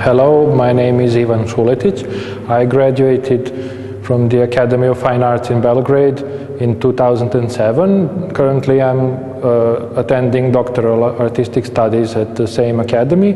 Hello, my name is Ivan Šuletic. I graduated from the Academy of Fine Arts in Belgrade in 2007. Currently, I'm uh, attending doctoral artistic studies at the same academy,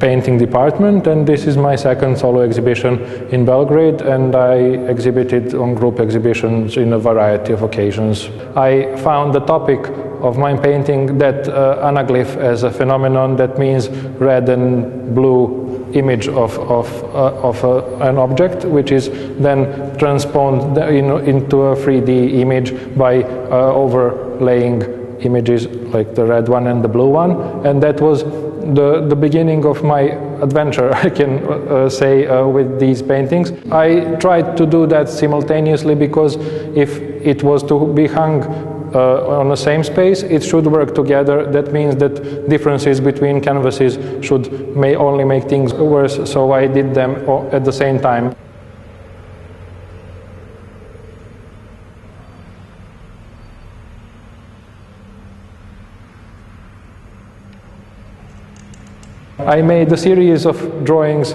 painting department, and this is my second solo exhibition in Belgrade, and I exhibited on group exhibitions in a variety of occasions. I found the topic of my painting that uh, anaglyph as a phenomenon that means red and blue image of, of, uh, of uh, an object, which is then transposed in, into a 3D image by uh, overlaying images like the red one and the blue one. And that was the, the beginning of my adventure, I can uh, say, uh, with these paintings. I tried to do that simultaneously because if it was to be hung uh, on the same space, it should work together. That means that differences between canvases should may only make things worse, so I did them at the same time. I made a series of drawings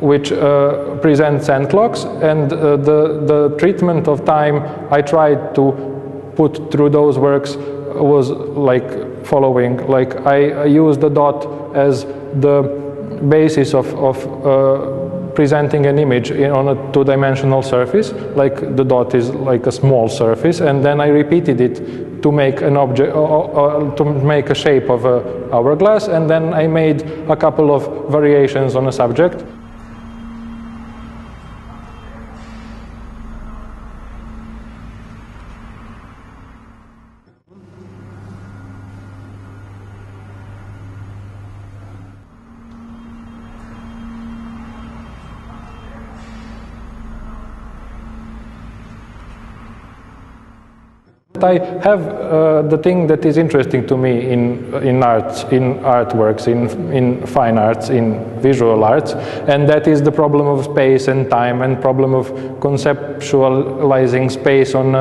which uh, present sand clocks and uh, the, the treatment of time I tried to put through those works was like following. Like I, I used the dot as the basis of, of uh, presenting an image in, on a two-dimensional surface, like the dot is like a small surface, and then I repeated it to make an object, uh, uh, to make a shape of a hourglass, and then I made a couple of variations on a subject. I have uh, the thing that is interesting to me in in arts, in artworks, in in fine arts, in visual arts, and that is the problem of space and time, and problem of conceptualizing space on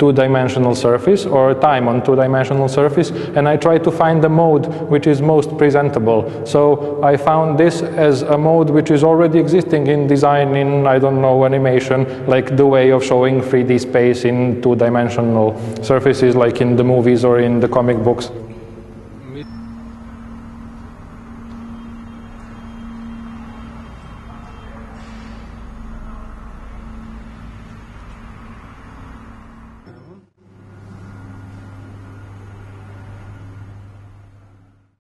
two-dimensional surface or time on two-dimensional surface and I try to find the mode which is most presentable. So I found this as a mode which is already existing in design in, I don't know, animation, like the way of showing 3D space in two-dimensional surfaces like in the movies or in the comic books.